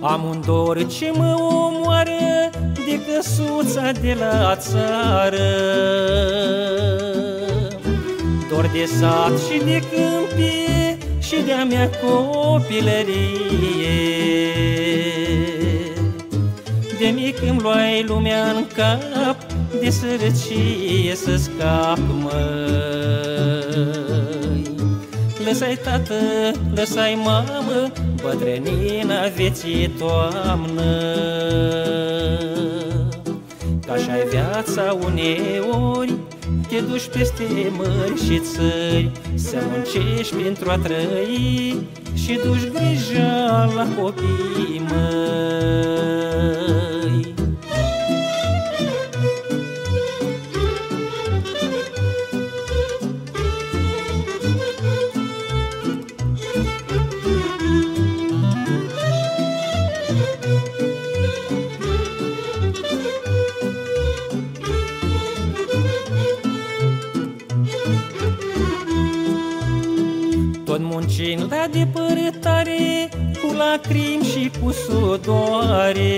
Am un dor ce mă omoară de căsuța de la țară. Dor de sat și de câmpie și de-a mea copilărie. De mic îmi luai lumea în cap, de sărăcie să scap, măi Lăsai tată, lăsai mamă, bătrânina vieții toamnă. Ca așa viața uneori te duci peste mări și țări Să muncești pentru a trăi Și duci grija la copii măi Tot muncind la depărtare Cu lacrimi și cu sudoare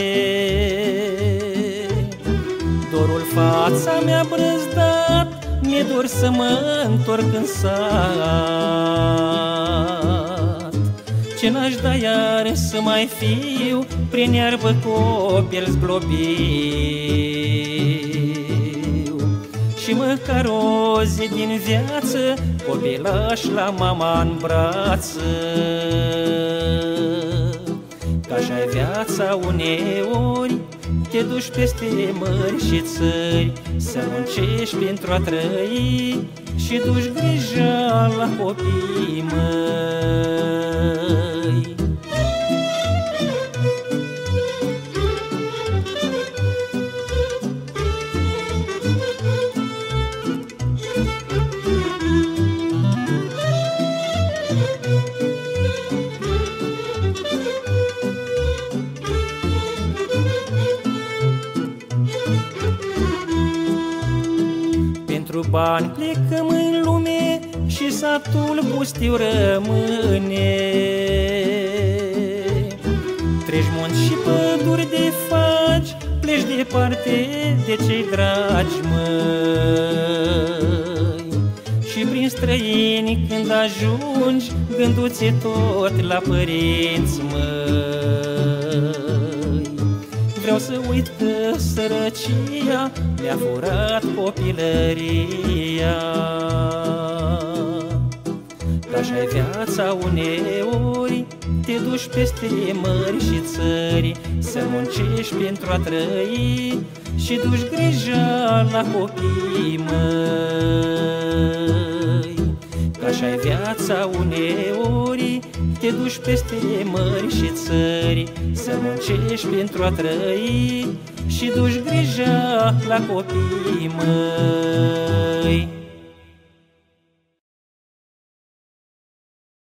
Dorul fața mi-a brăzdat Mi-e dor să mă întorc în sat. Ce n-aș da iar să mai fiu Prin iarbă copil zglobiu și măcar o zi din viață Copilaș la mama în brață. Ca așa viața uneori Te duci peste mări și țări Să muncești pentru a trăi Și duci grija la copii măi bani plecăm în lume și satul pustiu rămâne. Treci munți și păduri de faci, pleci departe de cei dragi, măi. Și prin străini când ajungi, gânduți tot la părinți, măi. Vreau să uit că sărăcia mi-a furat copilăria. Ca așa viața uneori Te duci peste mări și țări Să muncești pentru a trăi Și duci grija la copii măi. Ca așa viața uneori te duci peste mări și țări Să muncești pentru a trăi Și duci grija la copii măi